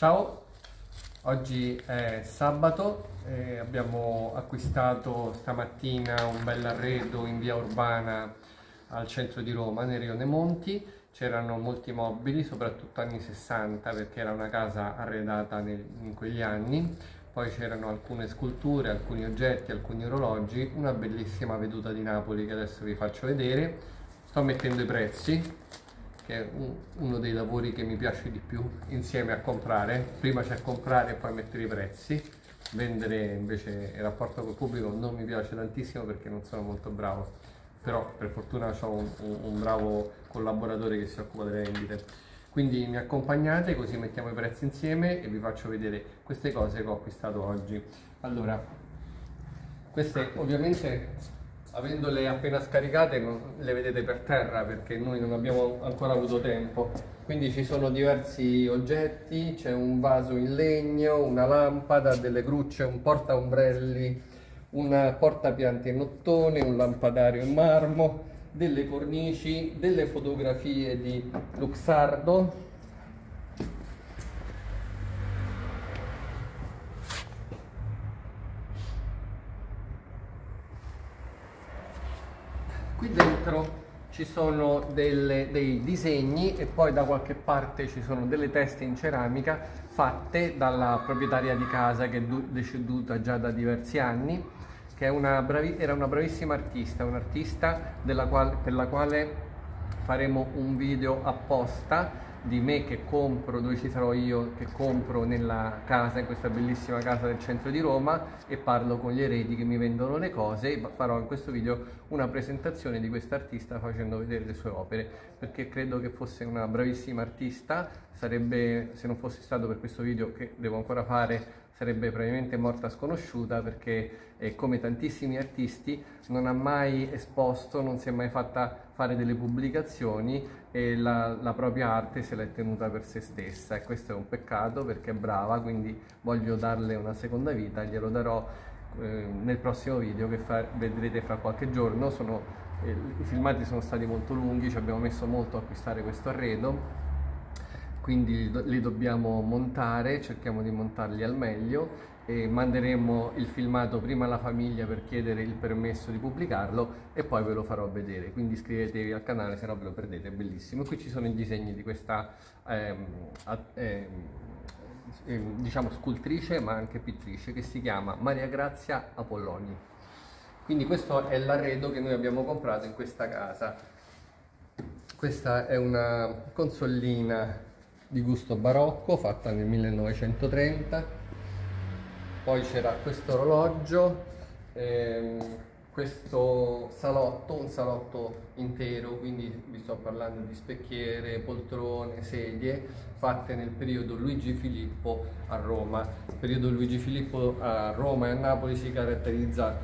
Ciao, oggi è sabato e abbiamo acquistato stamattina un bel arredo in via Urbana al centro di Roma, nel Rione Monti. C'erano molti mobili, soprattutto anni 60 perché era una casa arredata nel, in quegli anni. Poi c'erano alcune sculture, alcuni oggetti, alcuni orologi, una bellissima veduta di Napoli che adesso vi faccio vedere. Sto mettendo i prezzi che è uno dei lavori che mi piace di più insieme a comprare. Prima c'è comprare e poi mettere i prezzi. Vendere invece il rapporto col pubblico non mi piace tantissimo perché non sono molto bravo, però per fortuna ho un, un, un bravo collaboratore che si occupa delle vendite. Quindi mi accompagnate così mettiamo i prezzi insieme e vi faccio vedere queste cose che ho acquistato oggi. Allora, queste ovviamente avendole appena scaricate le vedete per terra perché noi non abbiamo ancora avuto tempo. Quindi ci sono diversi oggetti c'è un vaso in legno una lampada delle grucce un porta ombrelli un portapiante in ottone un lampadario in marmo delle cornici delle fotografie di Luxardo Qui dentro ci sono delle, dei disegni e poi da qualche parte ci sono delle teste in ceramica fatte dalla proprietaria di casa che è deceduta già da diversi anni, che una era una bravissima artista, un'artista per la quale faremo un video apposta di me che compro, dove ci sarò io che compro nella casa, in questa bellissima casa del centro di Roma e parlo con gli eredi che mi vendono le cose e farò in questo video una presentazione di questa artista facendo vedere le sue opere perché credo che fosse una bravissima artista, sarebbe, se non fosse stato per questo video che devo ancora fare, sarebbe probabilmente morta sconosciuta perché eh, come tantissimi artisti non ha mai esposto, non si è mai fatta fare delle pubblicazioni e la, la propria arte se l'è tenuta per se stessa. E questo è un peccato perché è brava quindi voglio darle una seconda vita, glielo darò eh, nel prossimo video che fa, vedrete fra qualche giorno, sono, eh, i filmati sono stati molto lunghi, ci abbiamo messo molto a acquistare questo arredo quindi li dobbiamo montare, cerchiamo di montarli al meglio e manderemo il filmato prima alla famiglia per chiedere il permesso di pubblicarlo e poi ve lo farò vedere, quindi iscrivetevi al canale se no ve lo perdete, è bellissimo. Qui ci sono i disegni di questa ehm, ehm, ehm, diciamo scultrice ma anche pittrice che si chiama Maria Grazia Apolloni. Quindi questo è l'arredo che noi abbiamo comprato in questa casa. Questa è una consolina di gusto barocco fatta nel 1930 poi c'era questo orologio ehm, questo salotto un salotto intero quindi vi sto parlando di specchiere poltrone sedie fatte nel periodo Luigi Filippo a Roma. Il periodo Luigi Filippo a Roma e a Napoli si caratterizza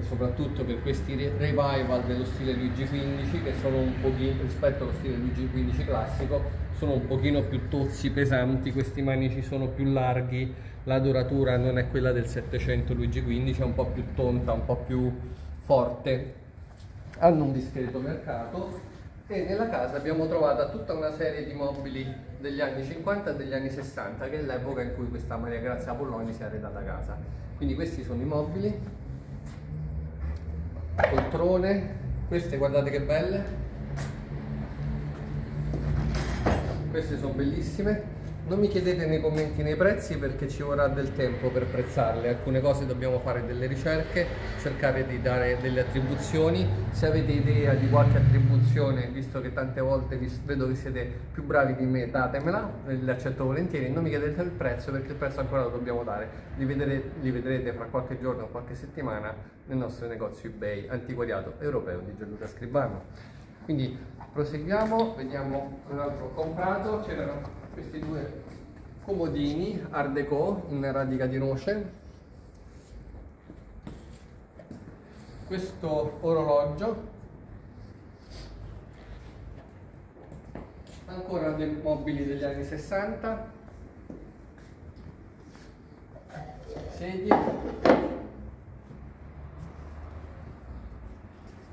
soprattutto per questi revival dello stile Luigi XV che sono un pochino rispetto allo stile Luigi XV classico sono un pochino più tozzi, pesanti, questi manici sono più larghi, la doratura non è quella del 700 Luigi XV, è un po' più tonta, un po' più forte, hanno un discreto mercato e nella casa abbiamo trovato tutta una serie di mobili degli anni 50 e degli anni 60 che è l'epoca in cui questa Maria Grazia Polloni si è arredata a casa. Quindi questi sono i mobili poltrone queste guardate che belle. Queste sono bellissime non mi chiedete nei commenti nei prezzi perché ci vorrà del tempo per prezzarle. Alcune cose dobbiamo fare delle ricerche cercare di dare delle attribuzioni. Se avete idea di qualche attribuzione visto che tante volte vedo che siete più bravi di me datemela. Le accetto volentieri. Non mi chiedete il prezzo perché il prezzo ancora lo dobbiamo dare. Li, vedrete, li vedrete fra qualche giorno o qualche settimana nel nostro negozio ebay antiquariato europeo di Gianluca Scribano quindi proseguiamo, vediamo cos'altro ho comprato, c'erano questi due comodini Art Deco in radica di noce, questo orologio, ancora dei mobili degli anni 60, sedie,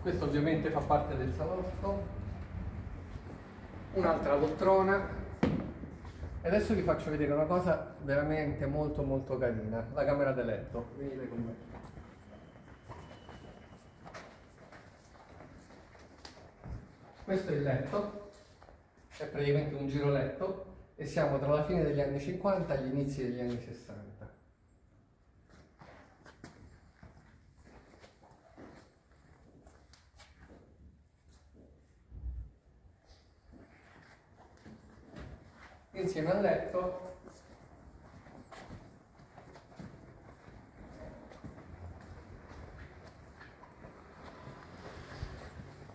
questo ovviamente fa parte del salotto un'altra poltrona E adesso vi faccio vedere una cosa veramente molto molto carina, la camera da letto. Venite con me. Questo è il letto, è praticamente un giro letto e siamo tra la fine degli anni 50 e gli inizi degli anni 60. Insieme al letto.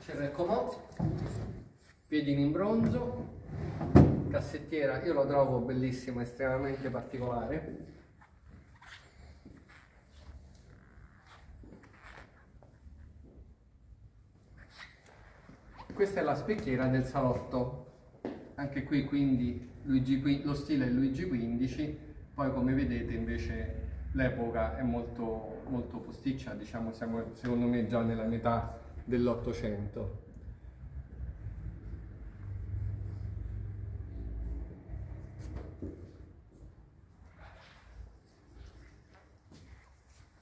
C'era il comò piedini in bronzo. Cassettiera io lo trovo bellissimo estremamente particolare. Questa è la specchiera del salotto anche qui quindi Luigi, lo stile è Luigi XV, poi come vedete invece l'epoca è molto, molto posticcia, diciamo siamo secondo me già nella metà dell'Ottocento.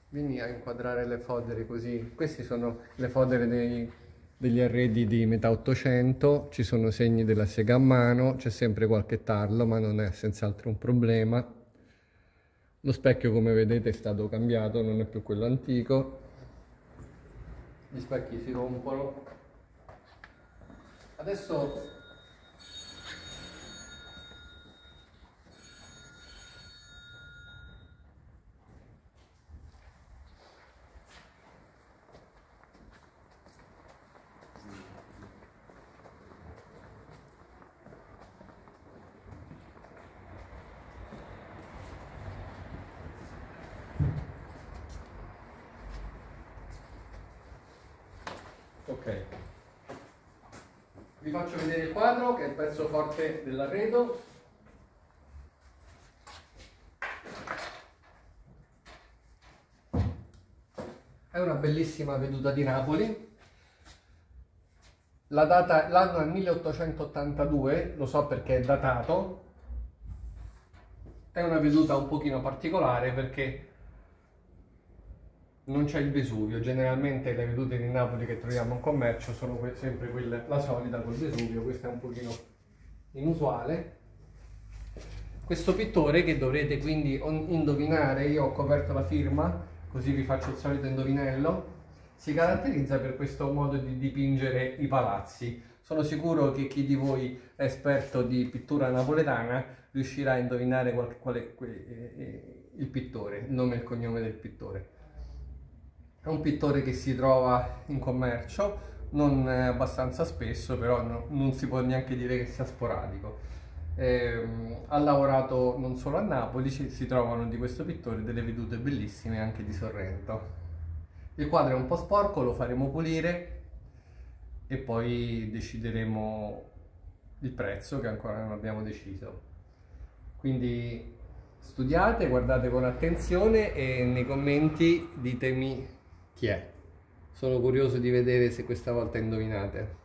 Vieni a inquadrare le fodere così, queste sono le fodere dei degli arredi di metà 800, ci sono segni della sega a mano, c'è sempre qualche tarlo ma non è senz'altro un problema. Lo specchio come vedete è stato cambiato, non è più quello antico. Gli specchi si rompono. Adesso Ok. Vi faccio vedere il quadro che è il pezzo forte dell'arredo. È una bellissima veduta di Napoli. La data, l'anno è 1882, lo so perché è datato. È una veduta un pochino particolare perché non c'è il Vesuvio, generalmente le vedute di Napoli che troviamo in commercio sono que sempre quelle, la solita col Vesuvio, questa è un pochino inusuale. Questo pittore che dovrete quindi indovinare, io ho coperto la firma, così vi faccio il solito indovinello, si caratterizza per questo modo di dipingere i palazzi. Sono sicuro che chi di voi è esperto di pittura napoletana riuscirà a indovinare qual, qual è, eh, eh, il pittore, il nome e il cognome del pittore. Un pittore che si trova in commercio, non abbastanza spesso, però no, non si può neanche dire che sia sporadico. Eh, ha lavorato non solo a Napoli, ci, si trovano di questo pittore delle vedute bellissime anche di Sorrento. Il quadro è un po' sporco, lo faremo pulire e poi decideremo il prezzo che ancora non abbiamo deciso. Quindi studiate, guardate con attenzione e nei commenti ditemi chi è? Sono curioso di vedere se questa volta indovinate.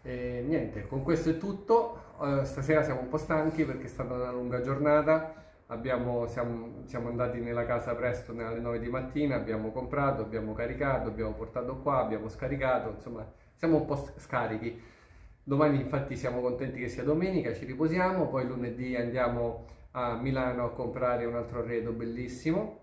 E niente, con questo è tutto. Uh, stasera siamo un po' stanchi perché è stata una lunga giornata. Abbiamo, siamo, siamo, andati nella casa presto alle 9 di mattina, abbiamo comprato, abbiamo caricato, abbiamo portato qua, abbiamo scaricato, insomma siamo un po' scarichi. Domani infatti siamo contenti che sia domenica, ci riposiamo, poi lunedì andiamo a Milano a comprare un altro arredo bellissimo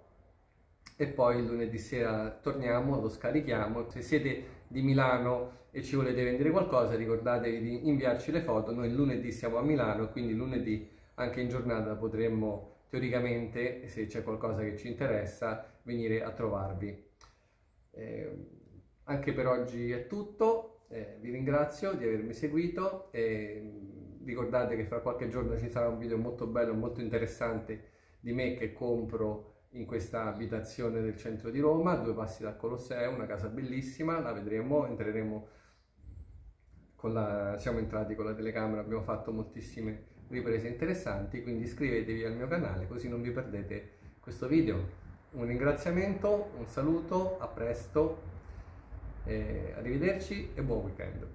e poi lunedì sera torniamo, lo scarichiamo. Se siete di Milano e ci volete vendere qualcosa ricordatevi di inviarci le foto, noi lunedì siamo a Milano quindi lunedì anche in giornata potremmo teoricamente, se c'è qualcosa che ci interessa, venire a trovarvi. Eh, anche per oggi è tutto, eh, vi ringrazio di avermi seguito e mm, ricordate che fra qualche giorno ci sarà un video molto bello, molto interessante di me che compro in questa abitazione del centro di Roma, due passi dal Colosseo, una casa bellissima, la vedremo, entreremo la, siamo entrati con la telecamera, abbiamo fatto moltissime riprese interessanti, quindi iscrivetevi al mio canale così non vi perdete questo video. Un ringraziamento, un saluto, a presto Eh, arrivederci e buon weekend.